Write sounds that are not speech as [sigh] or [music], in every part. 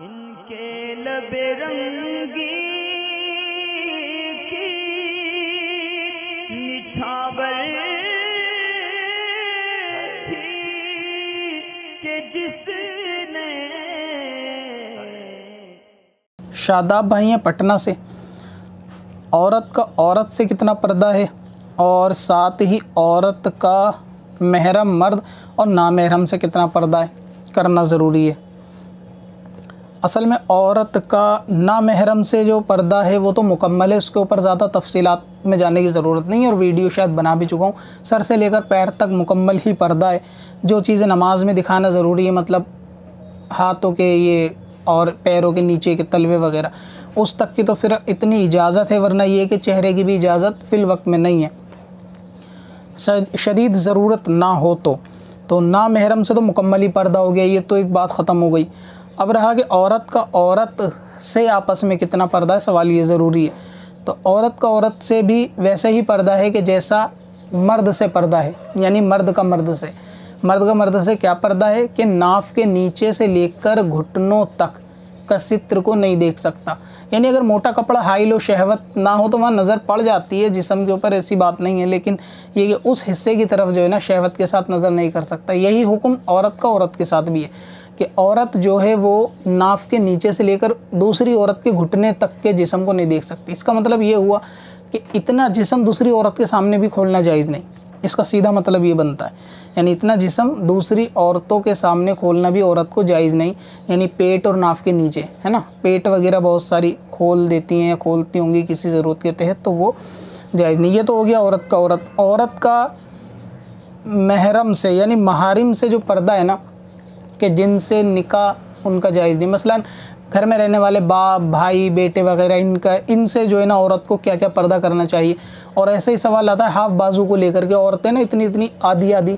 इनके लबे रंगी शादाब भाई हैं पटना से। औरत का औरत से कितना पर्दा है और साथ ही औरत का महरम मर्द और नामहरम से कितना पर्दा है, करना ज़रूरी है। असल में औरत का नामहरम से जो पर्दा है, वो तो मुकम्मल है। उसके ऊपर ज़्यादा तफसीलात में जाने की ज़रूरत नहीं है और वीडियो शायद बना भी चुका हूँ। सर से लेकर पैर तक मुकम्मल ही पर्दा है। जो चीज़ें नमाज़ में दिखाना ज़रूरी है मतलब हाथों के ये और पैरों के नीचे के तलवे वगैरह, उस तक की तो फिर इतनी इजाज़त है, वरना ये कि चेहरे की भी इजाज़त फ़िल वक्त में नहीं है। शदीद ज़रूरत ना हो तो तो ना महरम से तो मुकम्मल ही पर्दा हो गया, ये तो एक बात ख़त्म हो गई। अब रहा कि औरत का औरत से आपस में कितना पर्दा है? सवाल ये ज़रूरी है। तो औरत का औरत से भी वैसे ही पर्दा है कि जैसा मर्द से पर्दा है, यानी मर्द का मर्द से। मर्द का मर्द से क्या पर्दा है? कि नाफ के नीचे से लेकर घुटनों तक का चित्र को नहीं देख सकता। यानी अगर मोटा कपड़ा, हाई लो शहवत ना हो तो वहाँ नज़र पड़ जाती है, जिसम के ऊपर ऐसी बात नहीं है। लेकिन ये कि उस हिस्से की तरफ़ जो है ना, शहवत के साथ नज़र नहीं कर सकता। यही हुक्म औरत का औरत के साथ भी है। कि औरत जो है वो नाफ के नीचे से लेकर दूसरी औरत के घुटने तक के जिसम को नहीं देख सकती। इसका मतलब ये हुआ कि इतना जिसम दूसरी औरत के सामने भी खोलना जायज़ नहीं। इसका सीधा मतलब ये बनता है। यानी इतना जिसम दूसरी औरतों के सामने खोलना भी औरत को जायज़ नहीं। यानी पेट और नाफ के नीचे, है ना? पेट वगैरह बहुत सारी खोल देती हैं, खोलती होंगी किसी ज़रूरत के तहत तो वो जायज़ नहीं। ये तो हो गया औरत का औरत। औरत का महरम से, यानी महारिम से जो पर्दा है ना कि जिनसे निकाह उनका जायज़ नहीं। मसलन घर में रहने वाले बाप, भाई, बेटे वगैरह, इनका, इनसे जो है ना औरत को क्या क्या पर्दा करना चाहिए। और ऐसे ही सवाल आता है हाफ़ बाजू को लेकर के, औरतें ना इतनी इतनी आधी आधी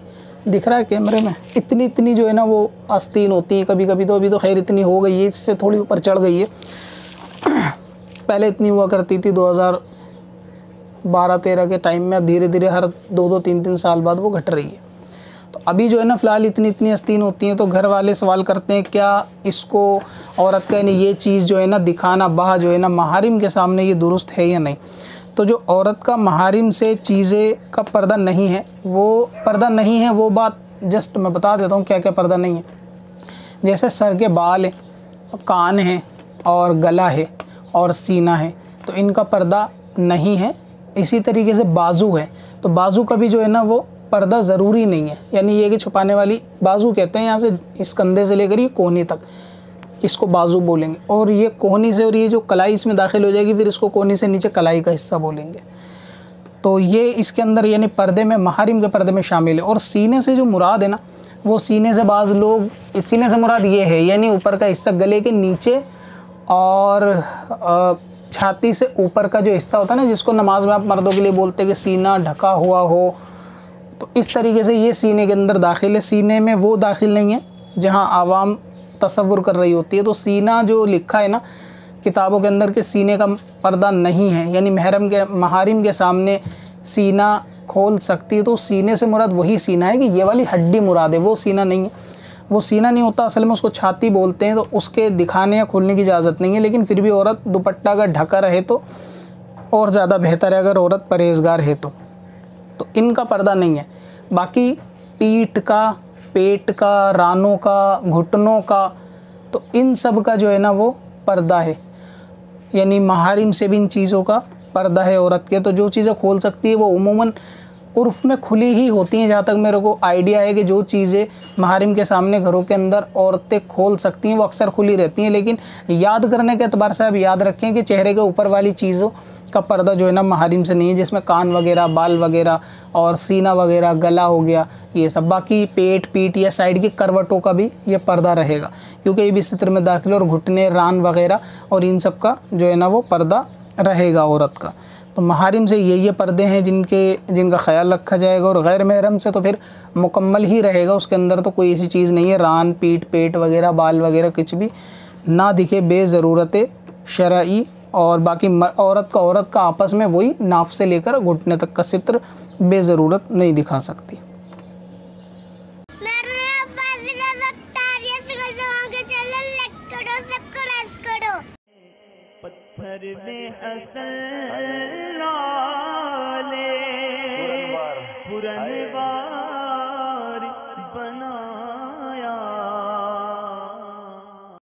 दिख रहा है कैमरे में इतनी इतनी जो है ना वो आस्तीन होती है कभी कभी तो अभी तो खैर इतनी हो गई है, इससे थोड़ी ऊपर चढ़ गई है। [clears throat] पहले इतनी हुआ करती थी 2012 तेरह के टाइम में, अब धीरे धीरे हर दो दो तीन तीन साल बाद वो घट रही है। अभी जो है ना, फ़िलहाल इतनी इतनी आस्तीन होती हैं तो घर वाले सवाल करते हैं, क्या इसको औरत का, यानी ये चीज़ जो है ना, दिखाना, बाह जो है ना, महारिम के सामने ये दुरुस्त है या नहीं? तो जो औरत का महारिम से चीज़ें का पर्दा नहीं है, वो पर्दा नहीं है, वो बात जस्ट मैं बता देता हूँ क्या क्या पर्दा नहीं है। जैसे सर के बाल हैं, कान हैं, और गला है, और सीना है तो इनका पर्दा नहीं है। इसी तरीके से बाजू है तो बाजू का भी जो है ना, वो पर्दा ज़रूरी नहीं है। यानी ये कि छुपाने वाली बाजू कहते हैं, यहाँ से इस कंधे से लेकर ये कोहनी तक। इसको बाजू बोलेंगे। और ये कोहनी से और ये जो कलाई इसमें दाखिल हो जाएगी, फिर इसको कोहनी से नीचे कलाई का हिस्सा बोलेंगे। तो ये इसके अंदर यानी पर्दे में, महारिम के पर्दे में शामिल है। और सीने से जो मुराद है ना, वो सीने से बाज़ लोग, सीने से मुराद ये है, यानी ऊपर का हिस्सा गले के नीचे और छाती से ऊपर का जो हिस्सा होता है ना, जिसको नमाज़ में आप मर्दों के लिए बोलते हैं कि सीना ढका हुआ हो तो इस तरीके से ये सीने के अंदर दाखिल है। सीने में वो दाखिल नहीं है, जहाँ आवाम तस्वुर कर रही होती है। तो सीना जो लिखा है ना, किताबों के अंदर के सीने का पर्दा नहीं है, यानी महरम के, महारिम के सामने सीना खोल सकती है। तो सीने से मुराद वही सीना है कि ये वाली हड्डी मुराद है, वो सीना नहीं है। वो सीना नहीं होता, असल में उसको छाती बोलते हैं तो उसके दिखाने या खोलने की इजाज़त नहीं है। लेकिन फिर भी औरत दुपट्टा अगर ढका रहे तो और ज़्यादा बेहतर है, अगर औरत परहेजगार है तो। तो इनका पर्दा नहीं है। बाकी पीठ का, पेट का, रानों का, घुटनों का तो इन सब का जो है ना वो पर्दा है। यानी महारिम से भी इन चीज़ों का पर्दा है औरत के। तो जो चीज़ें खोल सकती है वो उमूमन उर्फ़ में खुली ही होती हैं, जहाँ तक मेरे को आइडिया है कि जो चीज़ें महारिम के सामने घरों के अंदर औरतें खोल सकती हैं, वो अक्सर खुली रहती हैं। लेकिन याद करने के अतबार से आप याद रखें कि चेहरे के ऊपर वाली चीज़ों का पर्दा जो है ना महारिम से नहीं है, जिसमें कान वगैरह, बाल वगैरह और सीना वगैरह, गला हो गया, ये सब। बाकी पेट, पीठ या साइड की करवटों का भी ये पर्दा रहेगा, क्योंकि ये भी चित्र में दाखिल और घुटने, रान वगैरह और इन सब का जो है ना वो पर्दा रहेगा औरत का। महारिम से ये ये पर्दे हैं जिनके, जिनका ख्याल रखा जाएगा और गैर महरम से तो फिर मुकम्मल ही रहेगा। उसके अंदर तो कोई ऐसी चीज़ नहीं है, रान, पीठ, पेट वगैरह, बाल वगैरह कुछ भी ना दिखे, बेज़रूरत शरई और बाकी औरत का औरत का आपस में वही नाफ से लेकर घुटने तक का चित्र बेज़रूरत नहीं दिखा सकती। पर में हसन लाले। पुरनवार